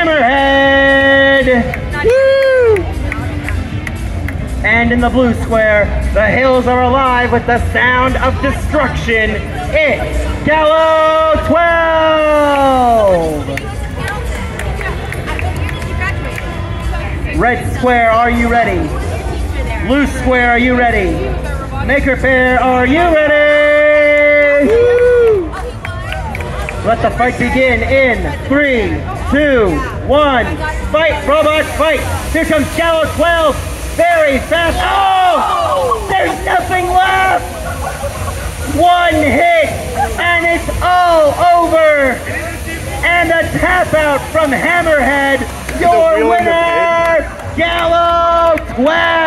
Hammerhead. Woo! And in the blue square, the hills are alive with the sound of destruction. It's Gallo 12! Red square, are you ready? Blue square, are you ready? Maker Faire, are you ready? Let the fight begin in three, two, one. Fight, robots, fight! Here comes Gallo 12, very fast. Oh! There's nothing left! One hit, and it's all over! And a tap out from Hammerhead, your winner, Gallo 12!